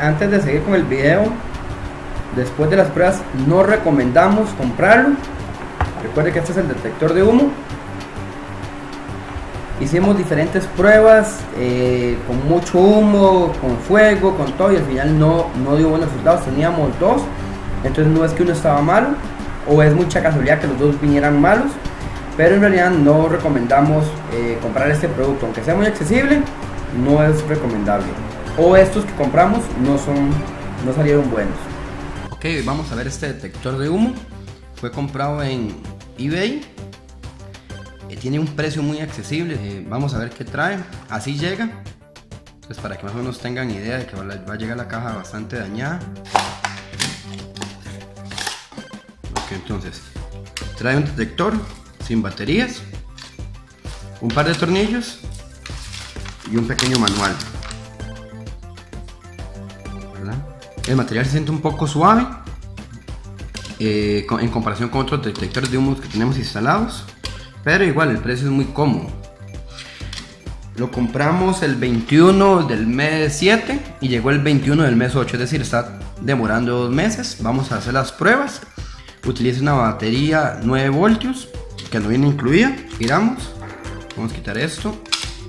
Antes de seguir con el video, después de las pruebas no recomendamos comprarlo. Recuerde que este es el detector de humo. Hicimos diferentes pruebas eh, con mucho humo, con fuego, con todo y al final no, no dio buenos resultados. Teníamos dos, entonces no es que uno estaba malo o es mucha casualidad que los dos vinieran malos, pero en realidad no recomendamos eh, comprar este producto, aunque sea muy accesible, no es recomendable. O estos que compramos no son, no salieron buenos. Ok, vamos a ver este detector de humo. Fue comprado en eBay. Eh, tiene un precio muy accesible. Eh, vamos a ver qué trae. Así llega. Pues para que más o menos tengan idea de que va a llegar la caja bastante dañada. Ok, entonces trae un detector sin baterías, un par de tornillos y un pequeño manual. El material se siente un poco suave eh, en comparación con otros detectores de humo que tenemos instalados, pero igual el precio es muy cómodo. Lo compramos el 21 del mes 7 y llegó el 21 del mes 8, es decir, está demorando dos meses. Vamos a hacer las pruebas. Utiliza una batería 9 voltios que no viene incluida. Giramos. Vamos a quitar esto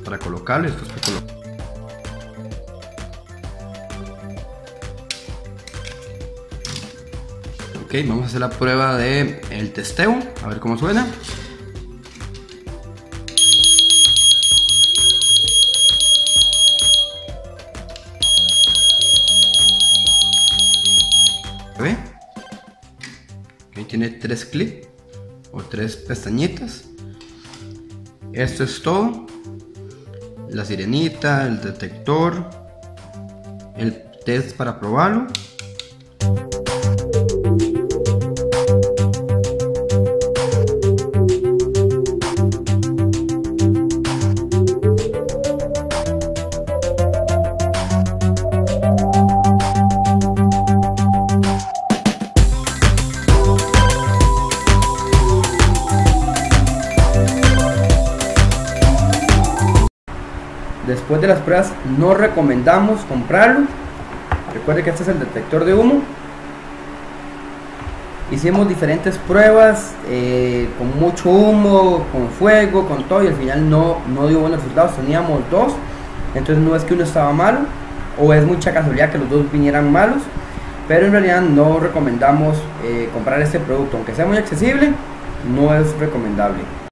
para colocarlo y después para Ok, vamos a hacer la prueba de el testeo, a ver cómo suena. ¿Ve? Okay, tiene tres clips o tres pestañitas. Esto es todo. La sirenita, el detector, el test para probarlo. Después de las pruebas no recomendamos comprarlo. Recuerde que este es el detector de humo. Hicimos diferentes pruebas eh, con mucho humo, con fuego, con todo y al final no, no dio buenos resultados. Teníamos dos, entonces no es que uno estaba malo o es mucha casualidad que los dos vinieran malos, pero en realidad no recomendamos eh, comprar este producto, aunque sea muy accesible, no es recomendable.